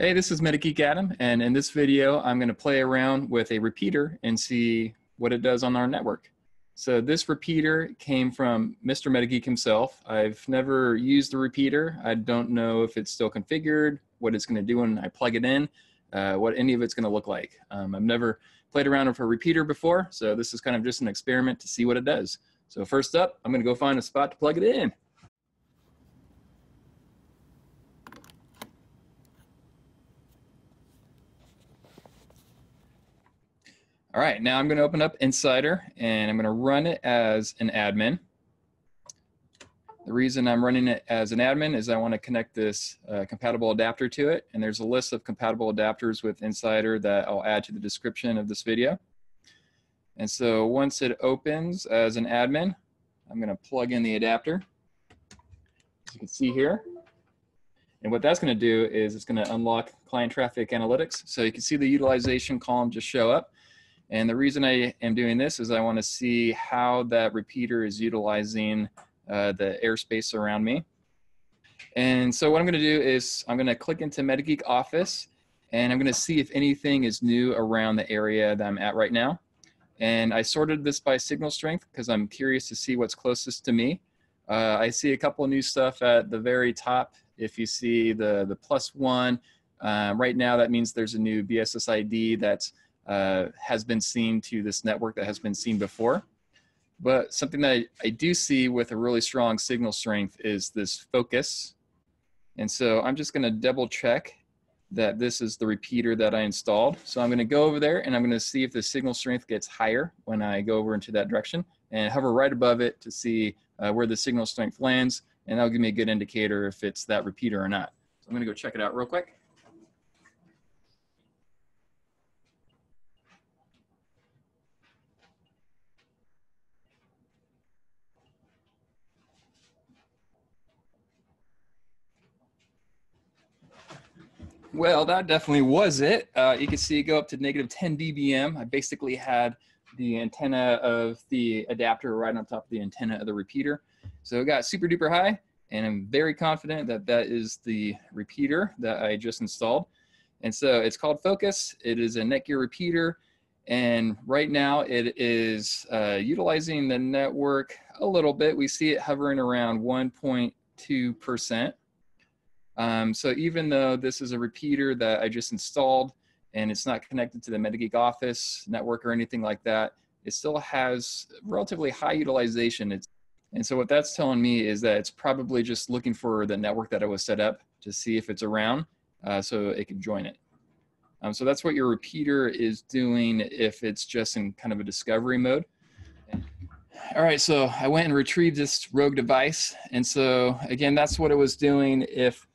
Hey, this is MetaGeek Adam, and in this video, I'm going to play around with a repeater and see what it does on our network. So this repeater came from Mr. MetaGeek himself. I've never used the repeater. I don't know if it's still configured, what it's going to do when I plug it in, uh, what any of it's going to look like. Um, I've never played around with a repeater before, so this is kind of just an experiment to see what it does. So first up, I'm going to go find a spot to plug it in. All right, now I'm going to open up inSSIDer and I'm going to run it as an admin. The reason I'm running it as an admin is I want to connect this uh, compatible adapter to it. And there's a list of compatible adapters with inSSIDer that I'll add to the description of this video. And so once it opens as an admin, I'm going to plug in the adapter. As you can see here. And what that's going to do is it's going to unlock client traffic analytics. So you can see the utilization column just show up. And the reason I am doing this is I want to see how that repeater is utilizing uh, the airspace around me. And so what I'm going to do is I'm going to click into MetaGeek Office and I'm going to see if anything is new around the area that I'm at right now. And I sorted this by signal strength because I'm curious to see what's closest to me. Uh, I see a couple new stuff at the very top. If you see the, the plus one, um, right now that means there's a new BSSID that's uh, has been seen to this network that has been seen before. But something that I, I do see with a really strong signal strength is this focus. And so I'm just gonna double check that this is the repeater that I installed. So I'm gonna go over there and I'm gonna see if the signal strength gets higher when I go over into that direction and hover right above it to see uh, where the signal strength lands. And that'll give me a good indicator if it's that repeater or not. So I'm gonna go check it out real quick. Well, that definitely was it. Uh, you can see it go up to negative 10 dBm. I basically had the antenna of the adapter right on top of the antenna of the repeater. So it got super duper high and I'm very confident that that is the repeater that I just installed. And so it's called Focus. It is a Netgear repeater. And right now it is uh, utilizing the network a little bit. We see it hovering around 1.2%. Um, so even though this is a repeater that I just installed and it's not connected to the MetaGeek Office network or anything like that, it still has relatively high utilization. It's, and so what that's telling me is that it's probably just looking for the network that it was set up to see if it's around uh, so it can join it. Um, so that's what your repeater is doing if it's just in kind of a discovery mode. All right, so I went and retrieved this rogue device. And so again, that's what it was doing if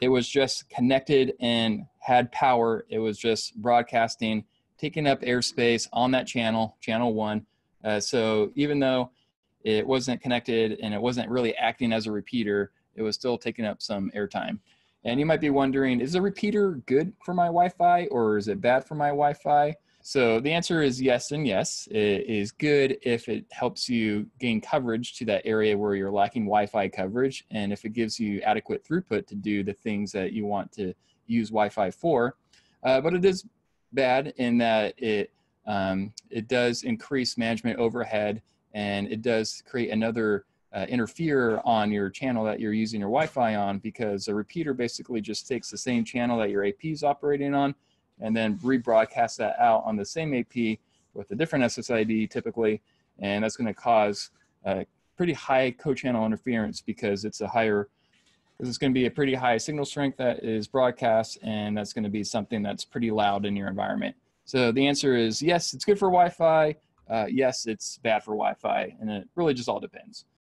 it was just connected and had power. It was just broadcasting, taking up airspace on that channel, channel one. Uh, so even though it wasn't connected and it wasn't really acting as a repeater, it was still taking up some airtime. And you might be wondering, is a repeater good for my Wi-Fi or is it bad for my Wi-Fi? So the answer is yes and yes. It is good if it helps you gain coverage to that area where you're lacking Wi-Fi coverage, and if it gives you adequate throughput to do the things that you want to use Wi-Fi for. Uh, but it is bad in that it um, it does increase management overhead, and it does create another uh, interfere on your channel that you're using your Wi-Fi on because a repeater basically just takes the same channel that your AP is operating on and then rebroadcast that out on the same AP with a different SSID typically, and that's going to cause a pretty high co-channel interference because it's a higher, because it's going to be a pretty high signal strength that is broadcast, and that's going to be something that's pretty loud in your environment. So the answer is yes, it's good for Wi-Fi. Uh, yes, it's bad for Wi-Fi, and it really just all depends.